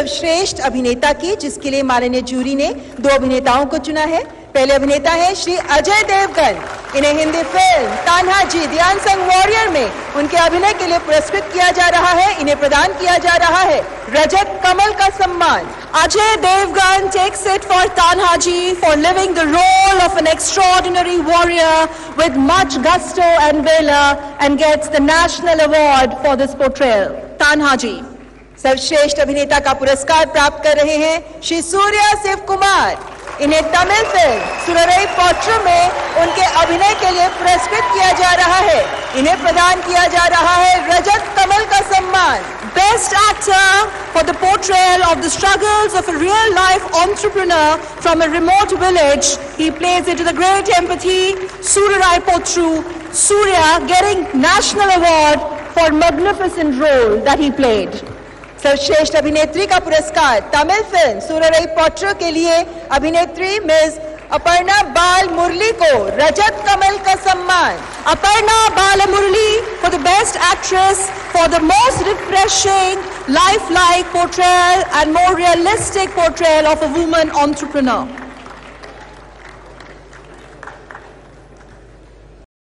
सर्वश्रेष्ठ अभिनेता की, जिसके लिए माननीय जूरी ने दो अभिनेताओं को चुना है। पहले अभिनेता है श्री अजय देवगन। इन्हें हिंदी फ़िल्म तान्हा जी ध्यान संघ वॉरियर में उनके अभिनय के लिए पुरस्कृत किया जा रहा है। इन्हें प्रदान किया जा रहा है रजत कमल का सम्मान। Ajay Devgn takes it for Tanha ji for living the role of an extraordinary warrior with much gusto and valour and gets the national award for this portrayal Tanha ji. सर्वश्रेष्ठ अभिनेता का पुरस्कार प्राप्त कर रहे हैं श्री सूर्या शिव कुमार इन्हें तमिल फ़िल्म सुनरई पॉट्रो में उनके अभिनय के लिए पुरस्कृत किया जा रहा है। इन्हें प्रदान किया जा रहा है रजत कमल का सम्मान। Best actor for the portrayal of the struggle of real life entrepreneur from a remote village he plays it the great empathy Soorarai Pottru Suriya getting national award for magnificent role that he played सर्वश्रेष्ठ अभिनेत्री का पुरस्कार Tamil film सूर्यई पॉट्र के लिए अभिनेत्री miss Aparna बाल मुरली को रजत कमल का सम्मान। Aparna Bal Murali for the best actress for the most refreshing life like portrayal and more realistic portrayal of a woman entrepreneur